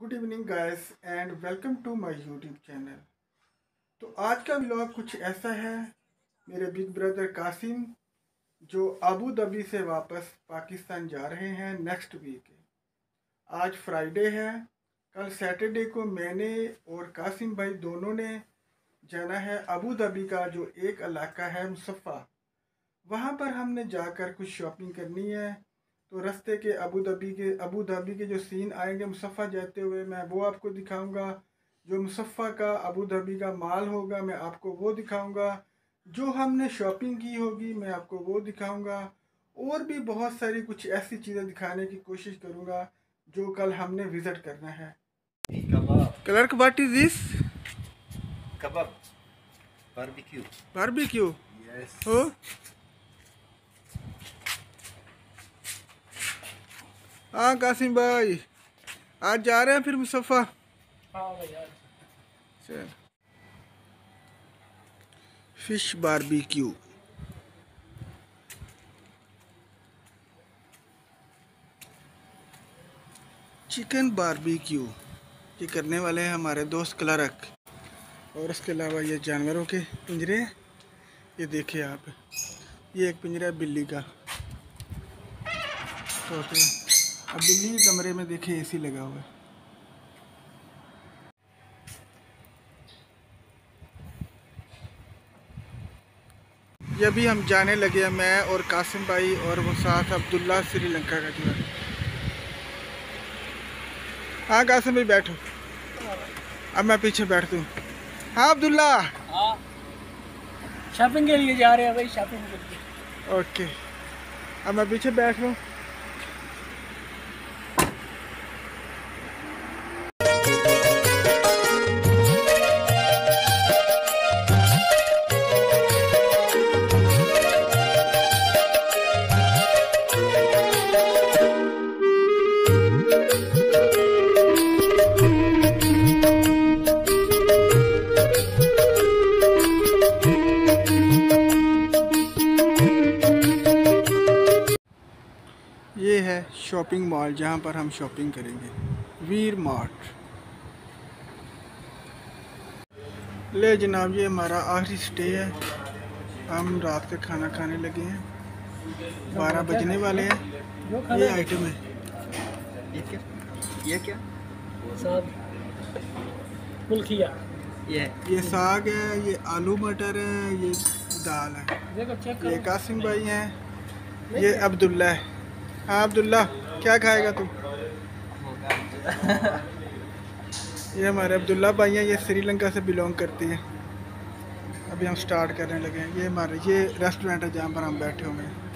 Good evening guys and welcome to my YouTube channel तो आज का ब्लॉग कुछ ऐसा है, मेरे बिग ब्रदर कासिम, जो अबू धाबी से वापस पाकिस्तान जा रहे हैं नेक्स्ट वीक आज फ्राइडे है, कल सैटरडे को मैंने और कासिम भाई दोनों ने जाना है अबू धाबी का, जो एक इलाका है मुसफ़ा वहाँ पर हमने जाकर कुछ शॉपिंग करनी है तो रास्ते के अबू धाबी के अबू धाबी के जो सीन आएँगे मुसफ़ा जाते हुए मैं वो आपको दिखाऊँगा। जो मुसफ़ा का अबू धाबी का माल होगा मैं आपको वो दिखाऊँगा। जो हमने शॉपिंग की होगी मैं आपको वो दिखाऊँगा। और भी बहुत सारी कुछ ऐसी चीज़ें दिखाने की कोशिश करूँगा जो कल हमने विज़िट करना है। Clerk what is this Kebab. Barbecue. Barbecue Yes. हो हाँ कासिम भाई। आज जा रहे हैं फिर Musaffah fish barbecue. Chicken barbecue. ये करने वाले हैं हमारे दोस्त क्लर्क। और इसके अलावा ये जानवरों के पिंजरे ये देखिए आप। ये एक पिंजरा है बिल्ली का। तो अब बिल्ली के कमरे में देखिए एसी लगा हुआ है। ये अभी हम जाने लगे हैं मैं और कासिम भाई और वो साथ अब्दुल्ला श्रीलंका का जो है। हाँ कासिम भाई बैठो। अब मैं पीछे बैठ दूँ हाँ अब्दुल्ला। हाँ। शॉपिंग के लिए जा रहे हैं भाई शॉपिंग के लिए। ओके अब मैं पीछे बैठ लूँ शॉपिंग मॉल जहाँ पर हम शॉपिंग करेंगे। वीर मार्ट। ले जनाब ये हमारा आखिरी स्टे है। हम रात का खाना खाने लगे हैं। बारह बजने वाले हैं। ये आइटम है। ये क्या? ये क्या? साग। ये। ये साग है ये आलू मटर है ये दाल है। ये करो। कासिम भाई हैं। ये अब्दुल्ला है। हाँ अब्दुल्ला, क्या खाएगा तू? ये हमारे अब्दुल्ला भाई हैं, ये श्रीलंका से बिलोंग करते हैं। अभी हम स्टार्ट करने लगे हैं। ये हमारे, ये रेस्टोरेंट है जहाँ पर हम बैठे हुए हैं।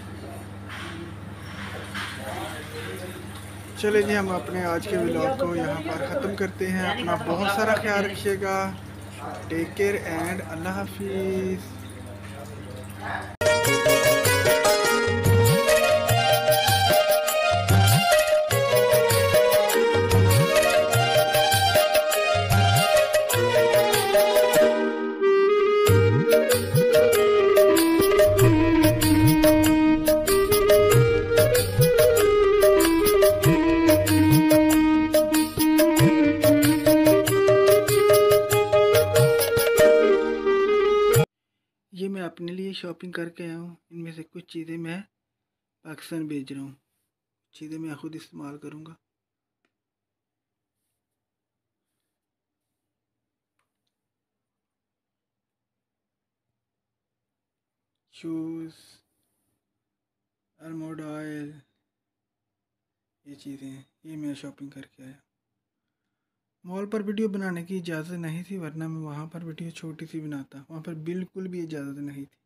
चलिए जी, हम अपने आज के व्लॉग को यहाँ पर ख़त्म करते हैं। अपना बहुत सारा ख्याल रखिएगा। टेक केयर एंड अल्लाह हाफिज़ अपने लिए शॉपिंग करके आया हूँ। इनमें से कुछ चीज़ें मैं पाकिस्तान भेज रहा हूँ। चीज़ें मैं खुद इस्तेमाल करूँगा। शूज़ अलमोड ऑयल ये चीज़ें ये मैं शॉपिंग करके आया मॉल पर वीडियो बनाने की इजाज़त नहीं थी, वरना मैं वहाँ पर वीडियो छोटी सी बनाता। वहाँ पर बिल्कुल भी इजाज़त नहीं थी।